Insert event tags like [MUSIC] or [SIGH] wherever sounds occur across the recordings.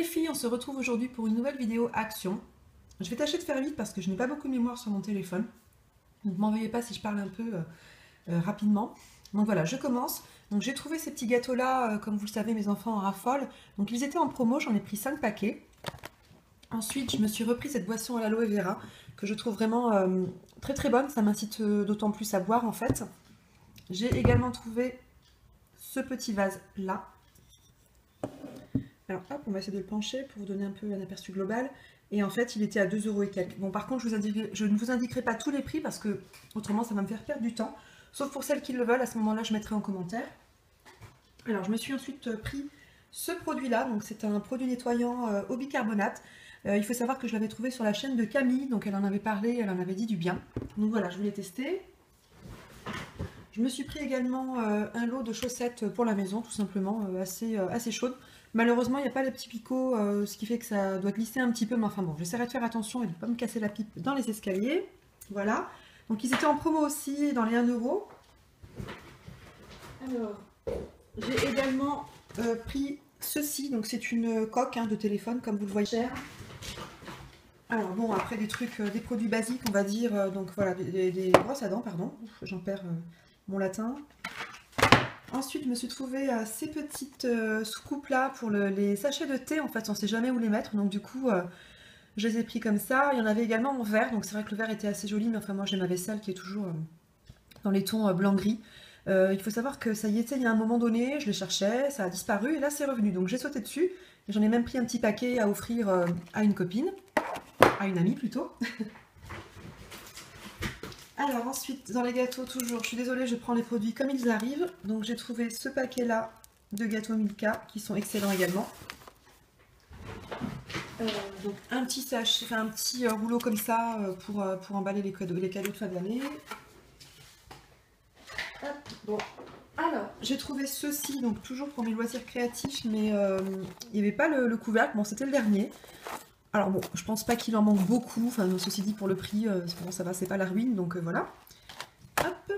les filles, on se retrouve aujourd'hui pour une nouvelle vidéo action. Je vais tâcher de faire vite parce que je n'ai pas beaucoup de mémoire sur mon téléphone. Donc m'en veuillez pas si je parle un peu euh, euh, rapidement. Donc voilà, je commence. Donc j'ai trouvé ces petits gâteaux là, euh, comme vous le savez, mes enfants en raffolent. Donc ils étaient en promo, j'en ai pris 5 paquets. Ensuite, je me suis repris cette boisson à l'aloe vera que je trouve vraiment très très bonne. Ça m'incite d'autant plus à boire en fait. J'ai également trouvé ce petit vase là alors hop, on va essayer de le pencher pour vous donner un peu un aperçu global. Et en fait, il était à 2 euros et quelques. Bon, par contre, je, ne vous indiquerai pas tous les prix parce que autrement, ça va me faire perdre du temps. Sauf pour celles qui le veulent, à ce moment-là, je mettrai en commentaire. Alors, je me suis ensuite euh, pris ce produit-là. Donc, c'est un produit nettoyant euh, au bicarbonate. Euh, il faut savoir que je l'avais trouvé sur la chaîne de Camille. Donc, elle en avait parlé, elle en avait dit du bien. Donc, voilà, je voulais tester. Je me suis pris également un lot de chaussettes pour la maison, tout simplement, assez, assez chaudes. Malheureusement, il n'y a pas les petits picots, euh, ce qui fait que ça doit glisser un petit peu. Mais enfin bon, j'essaierai de faire attention et de ne pas me casser la pipe dans les escaliers. Voilà. Donc ils étaient en promo aussi dans les 1 euro. Alors, j'ai également euh, pris ceci. Donc c'est une coque hein, de téléphone, comme vous le voyez cher. Alors bon, après des trucs, euh, des produits basiques, on va dire. donc voilà, des, des, brosses à dents, pardon. J'en perds mon latin. Ensuite, je me suis trouvé euh, ces petites euh, soucoupes là pour les sachets de thé. En fait, on ne sait jamais où les mettre. Donc du coup, euh, je les ai pris comme ça. Il y en avait également en verre. Donc c'est vrai que le verre était assez joli. Mais enfin, moi, j'ai ma vaisselle qui est toujours dans les tons blanc-gris. il faut savoir que ça y était, il y a un moment donné, je les cherchais, ça a disparu. Et là, c'est revenu. Donc j'ai sauté dessus. J'en ai même pris un petit paquet à offrir à une copine. À une amie plutôt. [LAUGHS] Alors ensuite, dans les gâteaux, toujours, je suis désolée, je prends les produits comme ils arrivent. Donc j'ai trouvé ce paquet-là de gâteaux Milka qui sont excellents également. Euh, donc un petit sachet, un petit euh, rouleau comme ça euh, pour, emballer les cadeaux, les cadeaux de fin d'année. Bon, alors j'ai trouvé ceci, donc toujours pour mes loisirs créatifs, mais il n'y avait pas le couvercle, bon c'était le dernier. Alors bon, je pense pas qu'il en manque beaucoup, enfin ceci dit pour le prix, euh, ça va, c'est pas la ruine, donc euh, voilà. Hop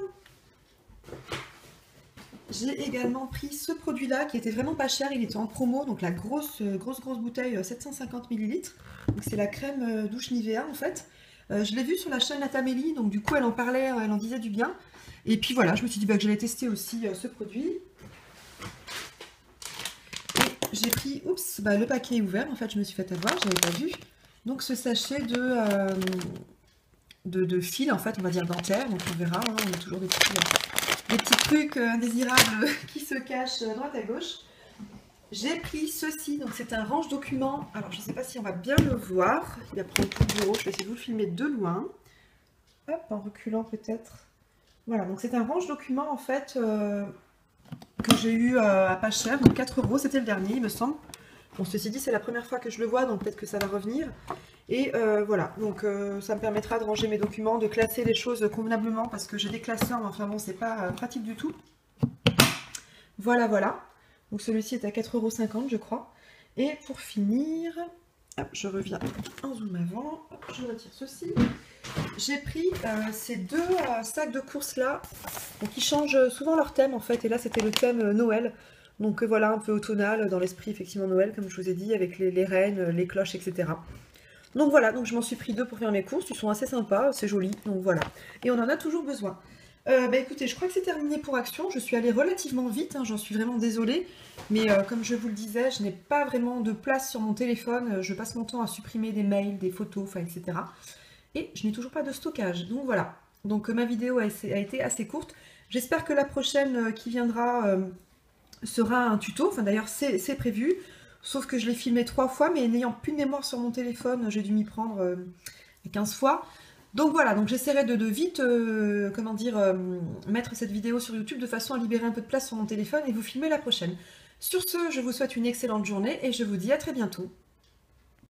J'ai également pris ce produit-là qui était vraiment pas cher, il était en promo, donc la grosse, euh, grosse, grosse bouteille 750 ml. C'est la crème douche Nivea en fait. je l'ai vu sur la chaîne Natamélie, donc du coup elle en parlait, elle en disait du bien. Et puis voilà, je me suis dit bah, que j'allais tester aussi ce produit j'ai pris, oups, bah, le paquet est ouvert, en fait je me suis fait avoir, j'avais pas vu. Donc ce sachet de, euh, de, fil, en fait, on va dire dentaire, donc on verra, hein, on a toujours des petits, euh, trucs euh, indésirables [LAUGHS] qui se cachent à droite à gauche. J'ai pris ceci, donc c'est un range document, alors je ne sais pas si on va bien le voir, il va prendre tout le bureau, je vais essayer de vous le filmer de loin. Hop, en reculant peut-être. Voilà, donc c'est un range document en fait que j'ai eu euh, à pas cher, donc 4 euros, c'était le dernier il me semble. Bon ceci dit c'est la première fois que je le vois donc peut-être que ça va revenir. Et euh, voilà, donc euh, ça me permettra de ranger mes documents, de classer les choses convenablement parce que j'ai des classeurs, mais enfin bon c'est pas pratique du tout. Voilà voilà, donc celui-ci est à 4,50 euros je crois. Et pour finir, je reviens en zoom avant, je retire ceci. J'ai pris euh, ces deux euh, sacs de courses là, qui changent souvent leur thème en fait, et là c'était le thème euh, Noël, donc voilà, un peu automnal, dans l'esprit effectivement Noël, comme je vous ai dit, avec les, les les cloches, etc. Donc voilà, donc je m'en suis pris deux pour faire mes courses, ils sont assez sympas, c'est joli, donc voilà. Et on en a toujours besoin. Bah écoutez, je crois que c'est terminé pour Action, je suis allée relativement vite, hein, j'en suis vraiment désolée, mais comme je vous le disais, je n'ai pas vraiment de place sur mon téléphone, je passe mon temps à supprimer des mails, des photos, enfin etc et je n'ai toujours pas de stockage. Donc voilà, donc euh, ma vidéo a, été assez courte. J'espère que la prochaine euh, qui viendra euh, sera un tuto, enfin d'ailleurs c'est prévu, sauf que je l'ai filmé trois fois, mais n'ayant plus de mémoire sur mon téléphone, j'ai dû m'y prendre 15 fois. Donc voilà, donc j'essaierai de, vite, comment dire, mettre cette vidéo sur YouTube de façon à libérer un peu de place sur mon téléphone et vous filmer la prochaine. Sur ce, je vous souhaite une excellente journée et je vous dis à très bientôt.